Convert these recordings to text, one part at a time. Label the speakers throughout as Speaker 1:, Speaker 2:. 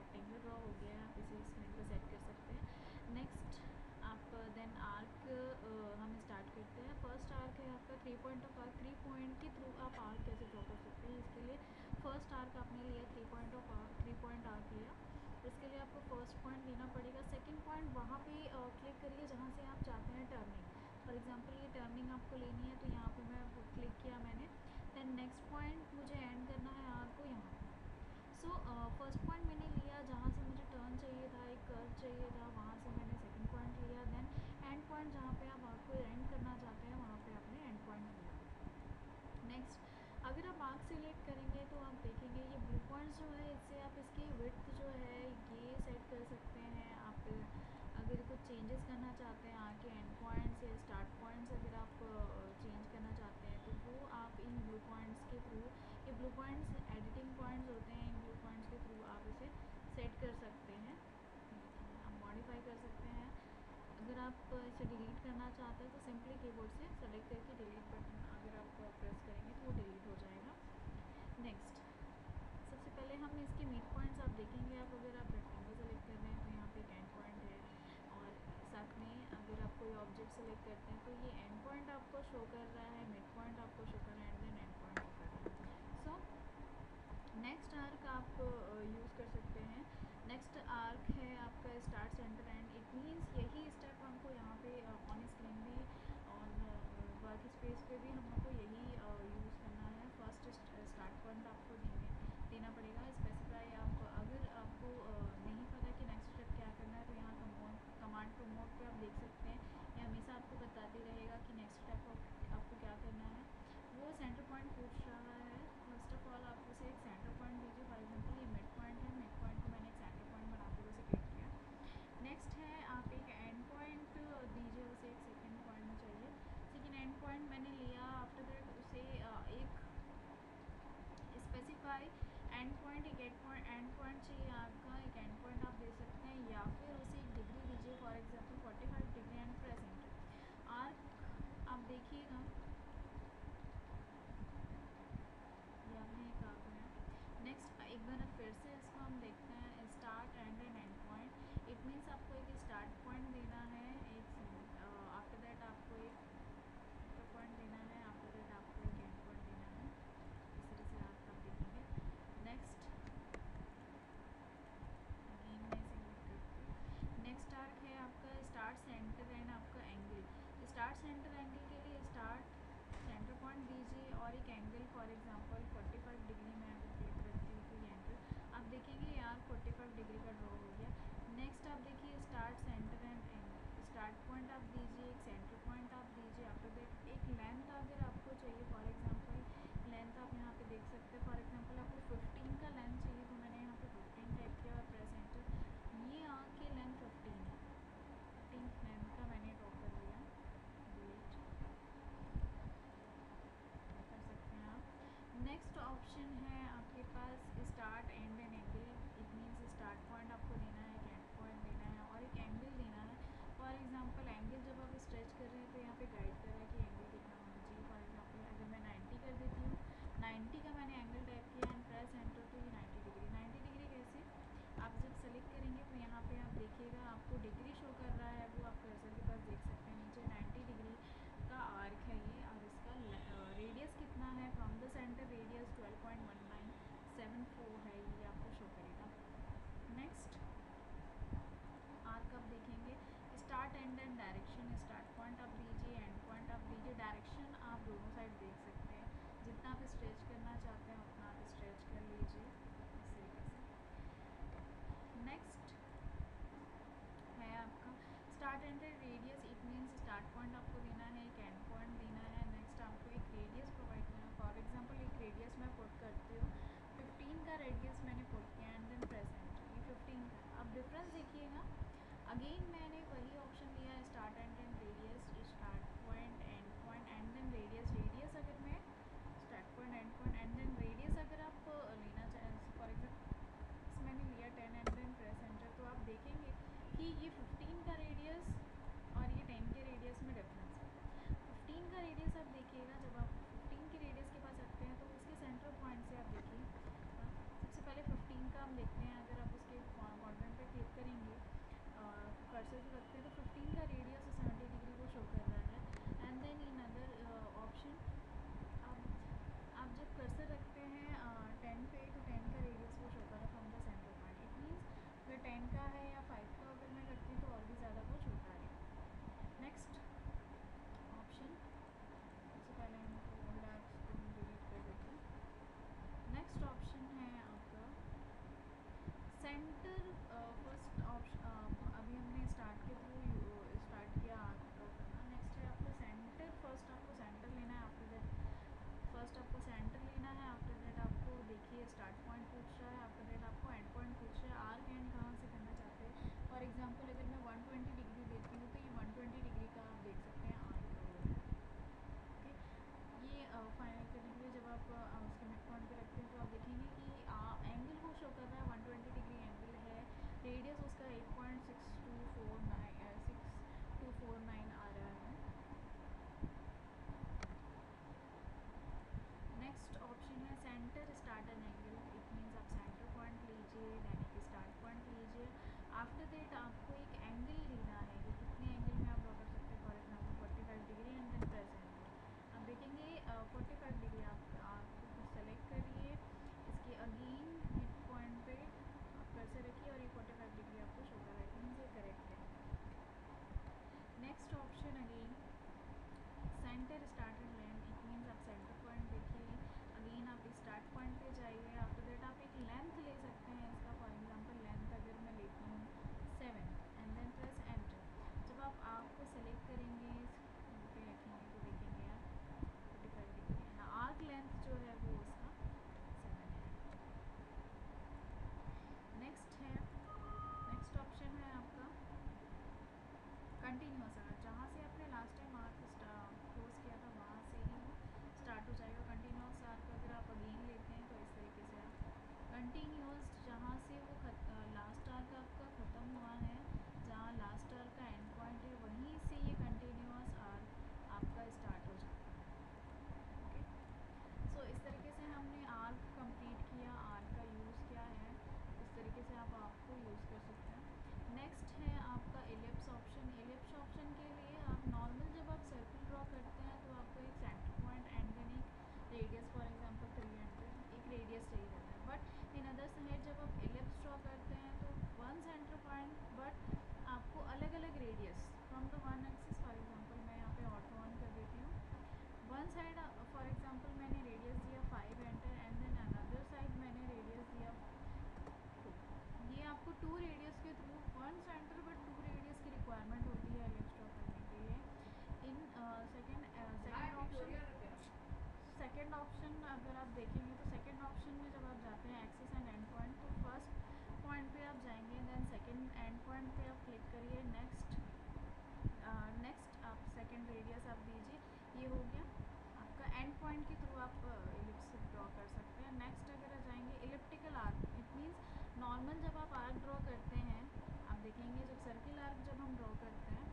Speaker 1: Rectangle draw हो गया है, आप इसे स्क्रीन पर सेट कर सकते हैं। नेक्स्ट आप देन आर्क हम स्टार्ट करते हैं। फ़र्स्ट आर्क है आपका three point of arc three point के थ्रू आप आर्क कैसे ड्रॉ कर सकते हैं इसके लिए? फ़र्स्ट आर्क आपने लिया three point of arc three point arc लिया। इसके लिए आपको फ़र्स्ट पॉइंट लेना पड़ेगा। सेकंड पॉइंट वहाँ पे क्लिक करिए जहाँ से आप चाहते हैं टर्निंग फॉर एग्जांपल ये टर्निंग आपको लेनी है तो यहाँ पे मैं क्लिक किया मैंने। देन नेक्स्ट पॉइंट मुझे एंड करना है आर्क को यहाँ। सो फ़र्स्ट पॉइंट मैंने लिया, जहाँ से मुझे टर्न चाहिए था, एक कर्व चाहिए था, वहाँ से मैंने सेकंड पॉइंट लिया देन एंड पॉइंट जहाँ पे आप आपको एंड करना चाहते हैं, वहाँ पे आपने एंड पॉइंट लिया। नेक्स्ट अगर आप आर्क सिलेक्ट करेंगे तो आप देखेंगे ये ब्लू पॉइंट्स जो है, इससे आप इसकी विथ जो है, ये सेट कर सकते हैं। आप अगर कुछ चेंजेस करना चाहते हैं आके एंड पॉइंट्स या स्टार्ट पॉइंट्स अगर आप चेंज करना चाहते हैं तो वो आप इन ब्लू पॉइंट्स के थ्रू ये ब्लू पॉइंट्स एडिटिंग पॉइंट्स होते हैं इन ब्लू पॉइंट्स के थ्रू आप इसे सेट कर सकते हैं आप मॉडिफाई कर सकते हैं। अगर आप इसे डिलीट करना चाहते हैं तो सिंपली कीबोर्ड से सेलेक्ट करके डिलीट बटन अगर आप प्रेस करेंगे तो वो डिलीट हो जाएगा। नेक्स्ट सबसे पहले हम इसके मीट पॉइंट्स आप देखेंगे। आप अगर आप रेक्टेंगल सेलेक्ट कर रहे हैं तो यहाँ पे एक एंड पॉइंट है। और साथ में अगर आप कोई ऑब्जेक्ट सेलेक्ट करते हैं तो ये एंड पॉइंट आपको शो कर रहा है मिड पॉइंट आपको शो कर रहा है and then end point show कर रहा है। सो नेक्स्ट आर्क आप यूज़ कर सकते हैं। Next arc start centre end it means यही स्टेप हमको यहाँ पे ऑन स्क्रीन भी ऑन वर्क स्पेस पे भी हमको यही यूज़ करना है। फ़र्स्ट स्टार्ट पॉइंट आपको देने, देना पड़ेगा। स्पेसिफाई आपको, अगर आपको नहीं पता कि नेक्स्ट स्टेप क्या करना है तो यहाँ कमांड प्रोमोट पे आप देख सकते हैं। ये हमेशा आपको बताते रहेगा कि नेक्स्ट स्टेप आपको क्या करना है वो सेंटर पॉइंट पूछ रहा है फ़र्स्ट ऑफ़ ऑल आप उसे एक सेंटर पॉइंट दीजिए फॉर एग्जांपल ये मिड पॉइंट है मिड पॉइंट को मैंने एक सेंटर पॉइंट बना के उसे क्लिक किया नेक्स्ट है आप एक एंड पॉइंट दीजिए उसे एक सेकेंड पॉइंट चाहिए सेकेंड एंड पॉइंट मैंने लिया आफ्टर दैट उसे एक स्पेसिफाई एंड एक पॉइंट एंड पॉइंट चाहिए आपका, एक एंड पॉइंट आप दे सकते हैं, या फिर उसे एक डिग्री दीजिए for example 45 degree and present arc आप देखिएगा या मैं एक आर्क नेक्स्ट एक बार फिर से इसको हम देखते हैं start end end end point it means आपको एक स्टार्ट पॉइंट देना है एक आफ्टर दैट आपको एक पॉइंट देना है आफ्टर दैट आपको एक एंड पॉइंट देना है इस तरह से आप नेक्स्ट अगेन मैं सिलेक्ट करती नेक्स्ट आर्क है आपका स्टार्ट सेंटर एंड आपका एंगल स्टार्ट सेंटर एंगल के लिए स्टार्ट सेंटर पॉइंट दीजिए और एक एंगल फॉर एग्जांपल 45 डिग्री में अगर क्लिक करती हूँ कोई एंगल आप देखेंगे यार 45 डिग्री का ड्रॉ हो गया। नेक्स्ट आप देखिए start centre end angle start point आप दीजिए, एक सेंटर पॉइंट आप दीजिए। आफ्टर दैट एक लेंथ अगर आपको चाहिए फॉर एग्जांपल जितना आप स्ट्रेच करना चाहते हैं उतना आप स्ट्रेच कर लीजिए। इस तरीके से। नेक्स्ट है आपका। स्टार्ट एंडेड का रेडियस आप देखिएगा, जब आप फिफ्टीन के रेडियस के पास रखते हैं तो उसके सेंट्रल पॉइंट से आप देखिए। हाँ, सबसे पहले फिफ्टीन का हम देखते हैं, अगर आप उसके कॉर्नर पर क्लिक करेंगे कर्सर जो रखते हैं तो फिफ्टीन का रेडियस रेडियस फॉर एग्जांपल 300 एक रेडियस चाहिए रहता है। बट इन अदर स्टेट जब आप एल एंड पॉइंट पे आप क्लिक करिए नेक्स्ट नेक्स्ट आप सेकंड रेडियस आप दीजिए, ये हो गया। आपका एंड पॉइंट के थ्रू आप इलिप्स ड्रॉ कर सकते हैं। नेक्स्ट अगर जाएँगे elliptical arc it means normal जब आप आर्क ड्रॉ करते हैं, आप देखेंगे जब सर्किल आर्क जब हम ड्रॉ करते हैं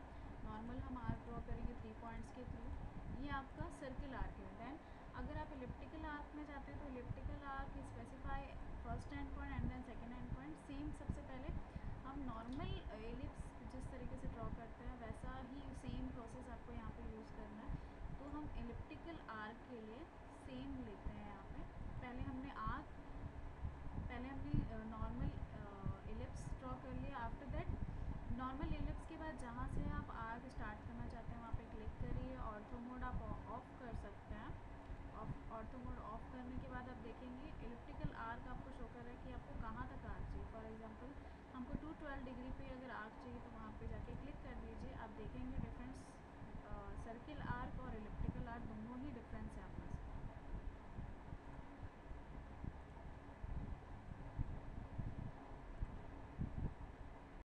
Speaker 1: नॉर्मल हम आर्क ड्रॉ करेंगे थ्री पॉइंट्स के थ्रू ये आपका सर्किल आर्क है। दैन अगर आप इलिप्टिकल आर्क में जाते हैं तो elliptical arc specify first end point end then second end point same सबसे पहले नॉर्मल एलिप्स जिस तरीके से ड्रॉ करते हैं, वैसा ही सेम प्रोसेस आपको यहाँ पे यूज़ करना है। तो हम एलिप्टिकल आर्क के लिए सेम लेते हैं यहाँ पे। पहले हमने आर्क पहले हमने नॉर्मल एलिप्स ड्रॉ कर लिया। आफ्टर दैट नॉर्मल एलिप्स के बाद जहाँ से आप आर्क स्टार्ट करना चाहते हैं, वहाँ पे क्लिक करिए। ऑर्थोमोड आप ऑफ़ कर सकते हैं। ऑफ़ ऑर्थोमोड ऑफ़ डिग्री पे अगर आर्क चाहिए तो वहाँ पे जाके क्लिक कर दीजिए। आप देखेंगे डिफरेंस सर्किल आर्क और इलेक्ट्रिकल आर्क दोनों ही डिफरेंस है आपस